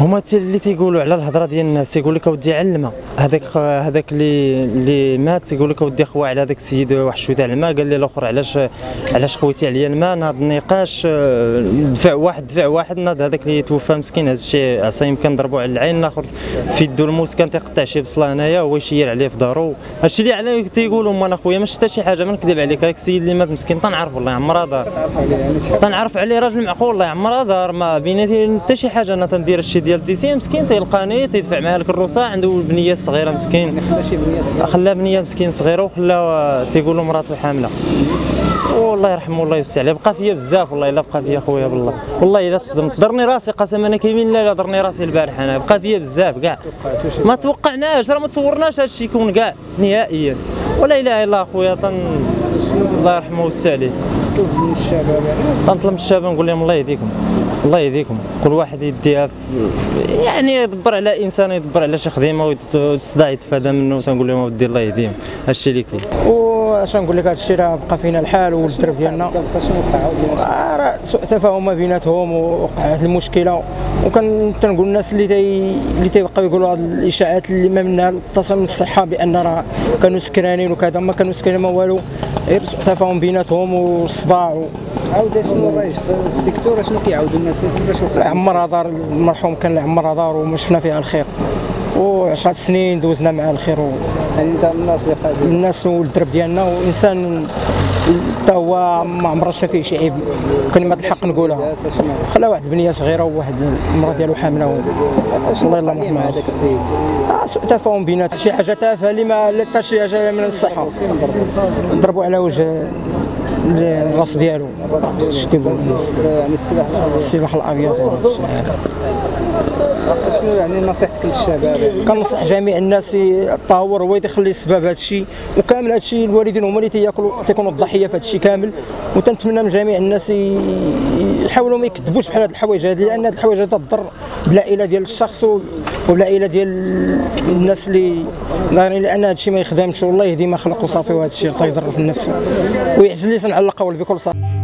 هما تي اللي تيقولوا على الهضرة ديال الناس تيقول لك أودي على الماء هذاك هذاك اللي اللي مات تيقول لك أودي خوا على هذاك السيد واحد شوية تاع الماء. قال لي الأخر علاش علاش خويتي عليا الماء؟ ناض النقاش آه، دفع واحد دفع واحد ناض هذاك اللي توفى مسكين. هز شي عصا يمكن ضربوا على العين. الآخر في يدو الموس كان تيقطع شي بصلة هنايا هو يشير عليه في دارو. هادشي اللي عليه تيقولوا هما أنا خويا ما حتى شي حاجة. ما نكذب عليك هذاك السيد اللي مات مسكين تنعرف والله عمرها دار تنعرف عليه راجل معقول الله عمرها دار ما بيناتي حتى شي حاجة أنا تندير الشي ديال ديسي مسكين تيلقاني تيدفع معاه لك الروسه عنده مسكين. بنية صغيرة. خلى بنية مسكين صغيرة وخلى تيقولوا مراته حاملة. والله يرحمه والله يوسع عليه. بقى فيا بزاف والله إلا بقى فيا خويا بالله. والله إلا تصدمت. ضرني راسي قسما أنا كيمين لا لا ضرني راسي البارح أنا. بقى فيا بزاف كاع. ما توقعناش راه ما تصورناش هادشي يكون كاع نهائيا. ولا إله إلا الله خويا طن الله يرحمه ويوسع عليه. من الشباب. تنطلب الشباب نقول لهم الله يهديكم. الله يهديكم. كل واحد يديها يعني يدبر على إنسان يدبر على شي خدمه ويتصدع يتفادى منه تنقول لهم ودي الله يهديهم هادشي اللي كاين. واش نقول لك هذا الشيء راه بقى فينا الحال والدرب ديالنا. آه، راه سوء تفاهم ما بيناتهم ووقعت المشكلة. وكان تنقول الناس اللي تي اللي تيبقاو يقولوا هاد الإشاعات اللي ما منها اتصل من الصحة بأن راه كانوا سكرانين وكذا. ما كانوا سكرانين ما والو. غير سوء تفاهم بيناتهم والصداع عاود شنو الرايج في ال secteur شنو كيعاودوا الناس كيفاش وقع عمرها دار المرحوم كان عمرها دار وما شفنا فيها الخير. وعشرة سنين دوزنا معاه الخير و... يعني انت من الناس اللي الناس والدرب ديالنا وإنسان حتى هو ما عمرنا شفنا فيه شي عيب. كلمة الحق نقولها. خلا واحد بنية صغيرة وواحد المرأة ديالو حاملة و... الله يلا مع يرحمها هذاك السيد. آه، سوء تفاهم بينات شي حاجة تافهة اللي ما لا حتى شي حاجة من ضربوا؟ ضربوا على وجه الراس ديالو. شتي يقول الناس السلاح الأبيض هذا. شنو يعني نصيحتك للشباب؟ كنصح جميع الناس التهور هو يخلي السبب هذا الشيء. وكامل هذا الشيء الوالدين هما اللي تياكلوا تيكونوا الضحية في هذا الشيء كامل. وتنتمنى من جميع الناس يحاولوا ما يكذبوش بحال هذه الحوايج هذه لأن هذه الحوايج هذه تضر بالعائله ديال الشخص. والعائلة ديال الناس اللي دايرين لأن هذا الشيء ما يخدمش. والله يهدي ما خلق وصافي وهذا الشيء تيضر في النفس. ويعز اللسان على القول بكل صراحة